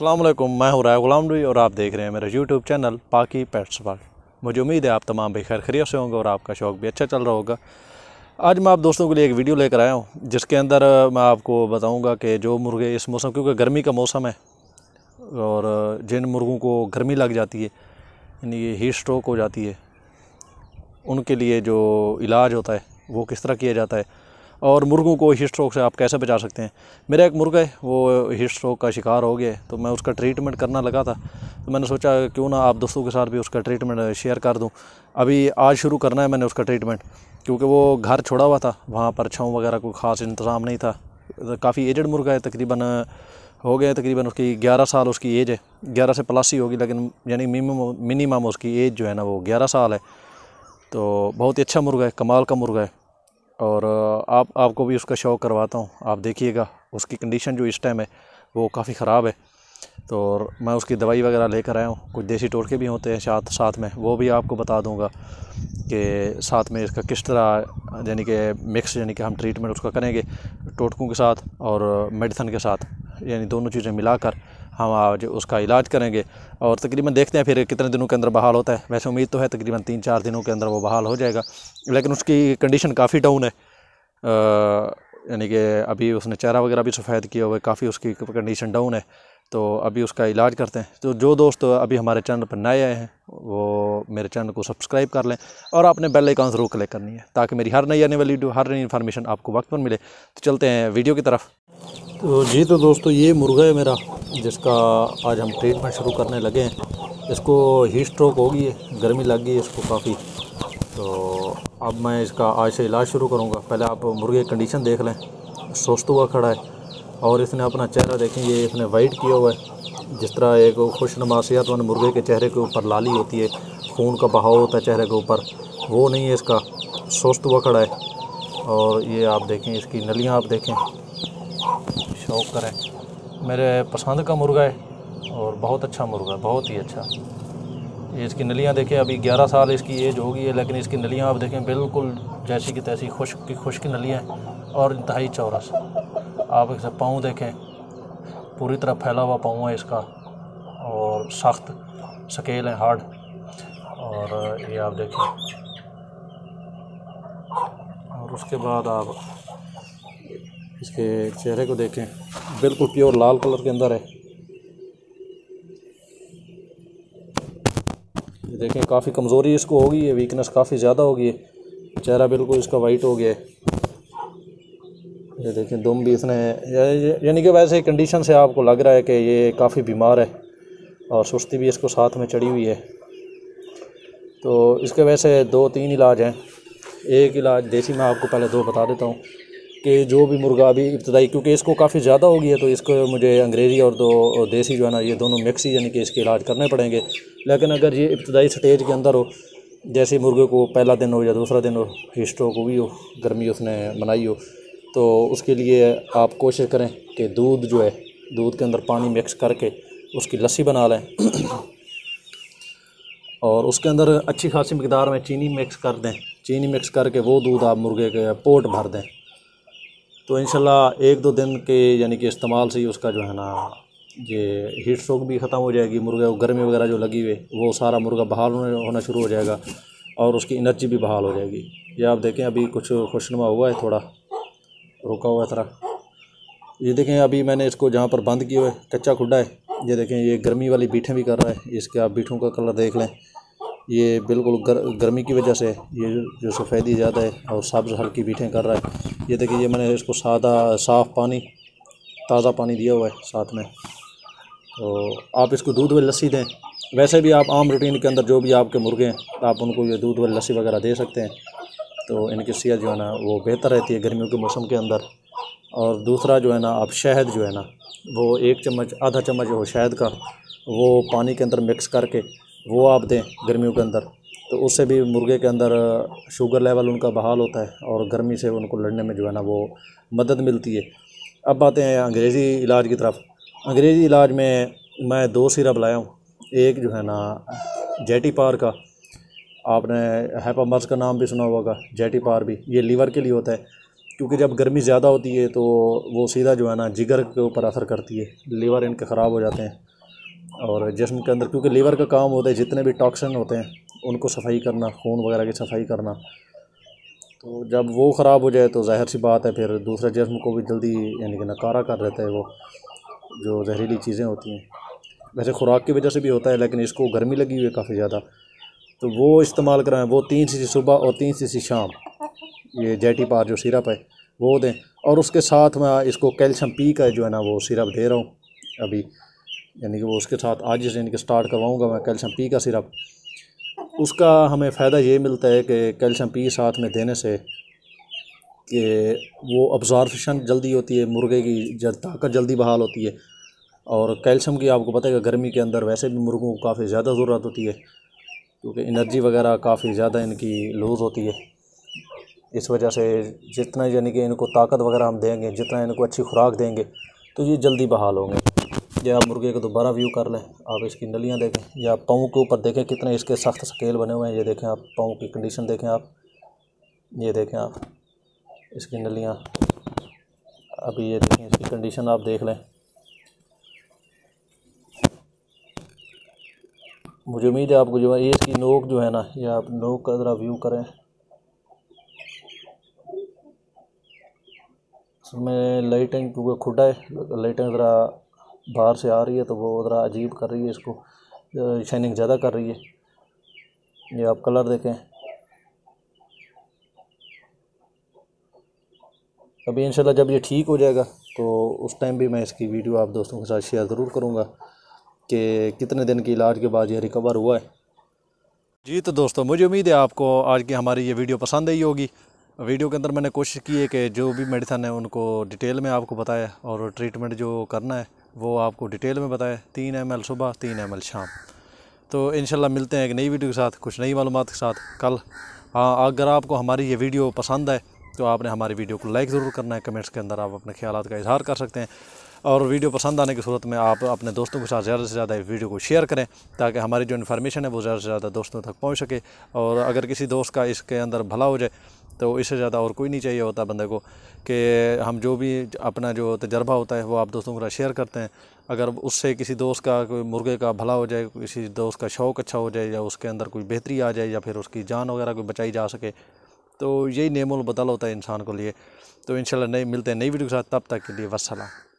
असलम मैं हूँ राय गुलाम डुई और आप देख रहे हैं मेरा YouTube channel Paki pets world मुझे उम्मीद है आप तमाम बेखैर खरीत से होंगे और आपका शौक़ भी अच्छा चल रहा होगा। आज मैं आप दोस्तों के लिए एक वीडियो लेकर आया हूँ, जिसके अंदर मैं आपको बताऊँगा कि जो मुर्गे इस मौसम, क्योंकि गर्मी का मौसम है, और जिन मुर्गों को गर्मी लग जाती है, यानी हीट स्ट्रोक हो जाती है, उनके लिए जो इलाज होता है, वो किस तरह किया जाता है और मुर्गों को हीट स्ट्रोक से आप कैसे बचा सकते हैं? मेरा एक मुर्गा है, वो हीट स्ट्रोक का शिकार हो गया तो मैं उसका ट्रीटमेंट करना लगा था। तो मैंने सोचा, क्यों ना आप दोस्तों के साथ भी उसका ट्रीटमेंट शेयर कर दूँ। अभी आज शुरू करना है मैंने उसका ट्रीटमेंट क्योंकि वो घर छोड़ा हुआ था, वहाँ पर छाँव वगैरह कोई ख़ास इंतज़ाम नहीं था। काफ़ी एजड मुर्गा है, तकरीबन, हो गए तकरीबन उसकी ग्यारह साल उसकी एज है। ग्यारह से प्लस ही होगी, लेकिन यानी मिनिमम मिनिमम उसकी एज जो है ना, वो ग्यारह साल है। तो बहुत ही अच्छा मुर्गा है, कमाल का मुर्गा है। और आप, आपको भी उसका शौक़ करवाता हूँ। आप देखिएगा, उसकी कंडीशन जो इस टाइम है, वो काफ़ी ख़राब है। तो मैं उसकी दवाई वगैरह लेकर आया हूँ। कुछ देसी टोटके भी होते हैं साथ साथ में। वो भी आपको बता दूँगा कि साथ में इसका किस तरह, यानी कि मिक्स यानी कि हम ट्रीटमेंट उसका करेंगे टोटकों के साथ और मेडिसन के साथ। यानी दोनों चीज़ें मिलाकर हम आज उसका इलाज करेंगे और तकरीबन देखते हैं फिर कितने दिनों के अंदर बहाल होता है। वैसे उम्मीद तो है तकरीबन तीन चार दिनों के अंदर वो बहाल हो जाएगा, लेकिन उसकी कंडीशन काफ़ी डाउन है। यानी कि अभी उसने चेहरा वगैरह भी सफ़ेद किया हुआ है, काफ़ी उसकी कंडीशन डाउन है। तो अभी उसका इलाज करते हैं। तो जो दोस्त अभी हमारे चैनल पर नए आए हैं, वो मेरे चैनल को सब्सक्राइब कर लें और आपने बेल आइकन ज़रूर क्लिक करनी है, ताकि मेरी हर नई आने वाली वीडियो हर नई इन्फॉर्मेशन आपको वक्त पर मिले। तो चलते हैं वीडियो की तरफ़। तो जी तो दोस्तों, ये मुर्गा है मेरा, जिसका आज हम ट्रीटमेंट शुरू करने लगे हैं। इसको हीट स्ट्रोक हो गई है, गर्मी लग गई इसको काफ़ी। तो अब मैं इसका आज से इलाज शुरू करूँगा। पहले आप मुर्गे की कंडीशन देख लें। सुस्त हुआ खड़ा है और इसने अपना चेहरा देखें, ये इसने वाइट किया हुआ है। जिस तरह एक खुश नमा सेहतमंद मुर्गे के चेहरे के ऊपर लाली होती है, खून का बहाव होता है चेहरे के ऊपर, वो नहीं है इसका। सुस्त हुआ खड़ा है और ये आप देखें, इसकी नलियाँ आप देखें। शौक करें। मेरे पसंद का मुर्गा है और बहुत अच्छा मुर्गा है, बहुत ही अच्छा। ये इसकी नलियाँ देखें, अभी 11 साल इसकी एज होगी है, लेकिन इसकी नलियाँ आप देखें, बिल्कुल जैसी की तैसी खुश्क की खुश्क नलियाँ और इंतहाई चौरस। आप इसे पाँव देखें, पूरी तरह फैला हुआ पाँव है इसका और सख्त, स्केल है हार्ड और ये आप देखें, और उसके बाद आप इसके चेहरे को देखें, बिल्कुल प्योर लाल कलर के अंदर है। देखें, काफ़ी कमज़ोरी इसको होगी है वीकनेस काफ़ी ज़्यादा होगी। है चेहरा बिल्कुल इसका वाइट हो गया। है ये देखें, दुम भी इसने यानी कि वैसे कंडीशन से आपको लग रहा है कि ये काफ़ी बीमार है और सुस्ती भी इसको साथ में चढ़ी हुई है। तो इसके वैसे दो तीन इलाज हैं। एक इलाज, देसी, मैं आपको पहले दो बता देता हूँ। कि जो भी मुर्गा अभी इब्तदाई, क्योंकि इसको काफ़ी ज़्यादा हो गई है तो इसको मुझे अंग्रेज़ी और दो देसी जो है ना, ये दोनों मिक्स ही यानी कि इसके इलाज करने पड़ेंगे। लेकिन अगर ये इब्तदाई स्टेज के अंदर हो, जैसे मुर्गे को पहला दिन हो या दूसरा दिन हो हिस्ट्रोक हुई हो, गर्मी उसने बनाई हो तो उसके लिए आप कोशिश करें कि दूध जो है, दूध के अंदर पानी मिक्स करके उसकी लस्सी बना लें। और उसके अंदर अच्छी खासी मकदार में चीनी मिक्स कर दें। चीनी मिक्स करके वो दूध आप मुर्गे के पोट भर दें। तो इन एक दो दिन के, यानी कि इस्तेमाल से ही उसका जो है ना, ये हीट स्ट्रोक भी ख़त्म हो जाएगी, मुर्गे गर्मी वगैरह जो लगी हुई, वो सारा मुर्गा बहाल होना शुरू हो जाएगा और उसकी एनर्जी भी बहाल हो जाएगी। ये आप देखें, अभी कुछ खुशनुमा हुआ है थोड़ा, रुका हुआ तरह ये देखें, अभी मैंने इसको जहाँ पर बंद किया हुआ है, कच्चा खुडा है। ये देखें, ये गर्मी वाली बीठें भी कर रहा है, इसके आप बीठों का कलर देख लें। ये बिल्कुल गर, गर्मी की वजह से ये जो सफ़ेदी ज़्यादा है और सब्ज़ हल्की बीठें कर रहा है। ये देखिए ये मैंने इसको सादा साफ़ पानी ताज़ा पानी दिया हुआ है साथ में। तो आप इसको दूध वाली लस्सी दें। वैसे भी आप आम रूटीन के अंदर जो भी आपके मुर्गे हैं आप उनको ये दूध वाली लस्सी वगैरह दे सकते हैं। तो इनकी सेहत जो है ना वो बेहतर रहती है गर्मियों के मौसम के अंदर। और दूसरा जो है ना आप शहद जो है ना वो एक चम्मच आधा चम्मच हो शहद का वो पानी के अंदर मिक्स करके वो आप दें गर्मियों के अंदर। तो उससे भी मुर्गे के अंदर शुगर लेवल उनका बहाल होता है और गर्मी से उनको लड़ने में जो है ना वो मदद मिलती है। अब आते हैं अंग्रेज़ी इलाज की तरफ़। अंग्रेज़ी इलाज में मैं दो सिरप लाया हूँ। एक जो है ना, जेटी पार का। आपने हैपामर्स का नाम भी सुना होगा, जेटी पार भी। ये लीवर के लिए होता है। क्योंकि जब गर्मी ज़्यादा होती है तो वो सीधा जो है ना, जिगर के ऊपर असर करती है। लीवर इनके ख़राब हो जाते हैं। और जिसम के अंदर, क्योंकि लीवर का काम होता है, जितने भी टॉक्सन होते हैं, उनको सफ़ाई करना, खून वगैरह की सफ़ाई करना। तो जब वो ख़राब हो जाए तो ज़ाहिर सी बात है, फिर दूसरे जिसम को भी जल्दी, यानी कि नकारा कर देता है वो, जो जहरीली चीज़ें होती हैं। वैसे खुराक की वजह से भी होता है, लेकिन इसको गर्मी लगी हुई है काफ़ी ज़्यादा। तो वो इस्तेमाल कराएँ वो तीन सी सी सुबह और तीन सी शाम, ये जेटी पार जो सिरप है, वो दें। और उसके साथ मैं इसको कैल्शियम पी का जो है ना, वो सिरप दे रहा हूँ, अभी। यानी कि वो उसके साथ आज यानी कि स्टार्ट करवाऊँगा मैं कैल्शियम पी का सिरप उसका हमें फ़ायदा ये मिलता है कि कैल्शियम पी साथ में देने से कि वो अब्जॉर्बेशन जल्दी होती है, मुर्गे की जल, ताकत जल्दी बहाल होती है। और कैल्शियम की आपको पता है कि गर्मी के अंदर वैसे भी मुर्गों को काफ़ी ज़्यादा ज़रूरत होती है, क्योंकि एनर्जी वगैरह काफ़ी ज़्यादा इनकी लूज़ होती है। इस वजह से जितना यानी कि इनको ताकत वगैरह हम देंगे, जितना इनको अच्छी खुराक देंगे तो ये जल्दी बहाल होंगे। या आप मुर्गे को दोबारा व्यू कर लें, आप इसकी नलियाँ देखें, या पाँव के ऊपर देखें कितने इसके सख्त स्केल बने हुए हैं। ये देखें आप, पाँव की कंडीशन देखें आप। ये देखें आप, इसकी नलियाँ। अभी ये देखें, इसकी कंडीशन आप देख लें। मुझे उम्मीद है आपको जो है इसकी नोक जो है ना, ये आप नोक का ज़रा व्यू करें। इसमें लाइटिंग क्योंकि खुडा है लाइटिंग ज़रा बाहर से आ रही है तो वो ज़रा अजीब कर रही है इसको शाइनिंग ज़्यादा कर रही है। ये आप कलर देखें। अभी इंशाल्लाह जब ये ठीक हो जाएगा तो उस टाइम भी मैं इसकी वीडियो आप दोस्तों के साथ शेयर ज़रूर करूँगा कि कितने दिन के इलाज के बाद ये रिकवर हुआ है। जी तो दोस्तों, मुझे उम्मीद है आपको आज की हमारी ये वीडियो पसंद आई होगी। वीडियो के अंदर मैंने कोशिश की है कि जो भी मेडिसन है उनको डिटेल में आपको बताया और ट्रीटमेंट जो करना है वो आपको डिटेल में बताए, तीन एम एल सुबह, तीन एम एल शाम। तो इन मिलते हैं एक नई वीडियो के साथ, कुछ नई मालूम के साथ कल। हाँ अगर आपको हमारी ये वीडियो पसंद है तो आपने हमारी वीडियो को लाइक ज़रूर करना है, कमेंट्स के अंदर आप अपने ख्याल का इजहार कर सकते हैं। और वीडियो पसंद आने की सूरत में आप अपने दोस्तों के साथ ज़्यादा से ज़्यादा वीडियो को शेयर करें, ताकि हमारी जो इन्फॉर्मेशन है वो ज़्यादा से ज़्यादा दोस्तों तक पहुँच सके। और अगर किसी दोस्त का इसके अंदर भला हो जाए तो इससे ज़्यादा और कोई नहीं चाहिए होता बंदे को कि हम जो भी अपना जो तजर्बा होता है वो आप दोस्तों के साथ शेयर करते हैं। अगर उससे किसी दोस्त का, कोई मुर्गे का भला हो जाए, किसी दोस्त का शौक़ अच्छा हो जाए या उसके अंदर कोई बेहतरी आ जाए या फिर उसकी जान वगैरह कोई बचाई जा सके तो यही नेमोल बदल होता है इंसान को लिए। तो इन नहीं मिलते हैं नई वीडियो के साथ, तब तक के लिए वसलम